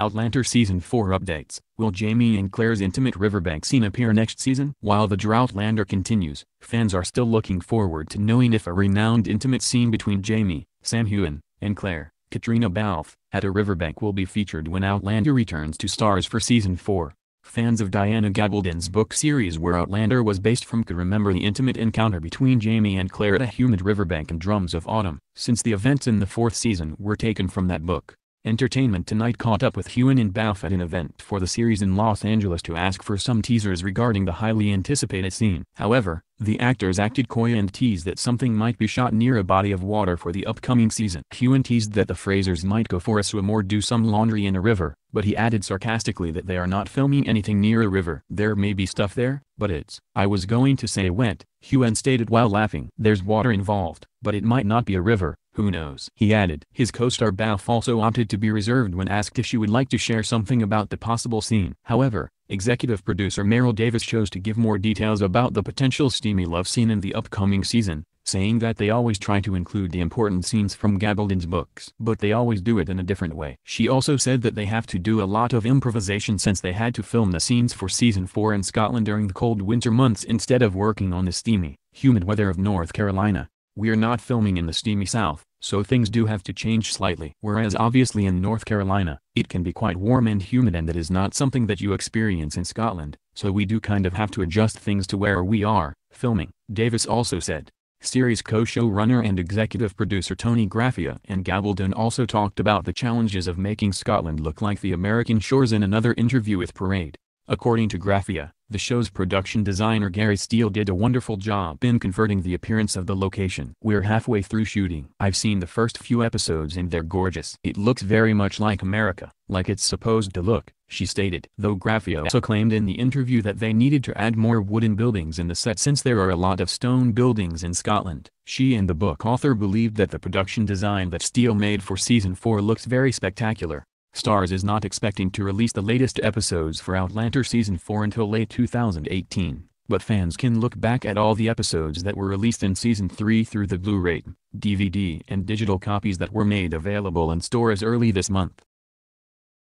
Outlander Season 4 updates. Will Jamie and Claire's intimate riverbank scene appear next season? While the Droughtlander continues, fans are still looking forward to knowing if a renowned intimate scene between Jamie, Sam Heughan, and Claire, Caitriona Balfe, at a riverbank will be featured when Outlander returns to Starz for Season 4. Fans of Diana Gabaldon's book series where Outlander was based from could remember the intimate encounter between Jamie and Claire at a humid riverbank in Drums of Autumn, since the events in the fourth season were taken from that book. Entertainment Tonight caught up with Heughan and Balfe at an event for the series in Los Angeles to ask for some teasers regarding the highly anticipated scene. However, the actors acted coy and teased that something might be shot near a body of water for the upcoming season. Heughan teased that the Frasers might go for a swim or do some laundry in a river, but he added sarcastically that they are not filming anything near a river. There may be stuff there, but it's. I was going to say wet, Heughan stated while laughing. There's water involved, but it might not be a river, who knows? He added. His co-star Balfe also opted to be reserved when asked if she would like to share something about the possible scene. However, executive producer Maril Davis chose to give more details about the potential steamy love scene in the upcoming season, saying that they always try to include the important scenes from Gabaldon's books. But they always do it in a different way. She also said that they have to do a lot of improvisation since they had to film the scenes for season 4 in Scotland during the cold winter months instead of working on the steamy, humid weather of North Carolina. We're not filming in the steamy south, so things do have to change slightly. Whereas obviously in North Carolina, it can be quite warm and humid and that is not something that you experience in Scotland, so we do kind of have to adjust things to where we are, filming, Davis also said. Series co-showrunner and executive producer Toni Graphia and Gabaldon also talked about the challenges of making Scotland look like the American shores in another interview with Parade. According to Graphia, the show's production designer Gary Steele did a wonderful job in converting the appearance of the location. We're halfway through shooting. I've seen the first few episodes and they're gorgeous. It looks very much like America, like it's supposed to look, she stated. Though Graphia also claimed in the interview that they needed to add more wooden buildings in the set since there are a lot of stone buildings in Scotland. She and the book author believed that the production design that Steele made for season 4 looks very spectacular. Starz is not expecting to release the latest episodes for Outlander Season 4 until late 2018, but fans can look back at all the episodes that were released in Season 3 through the Blu-ray, DVD and digital copies that were made available in stores early this month.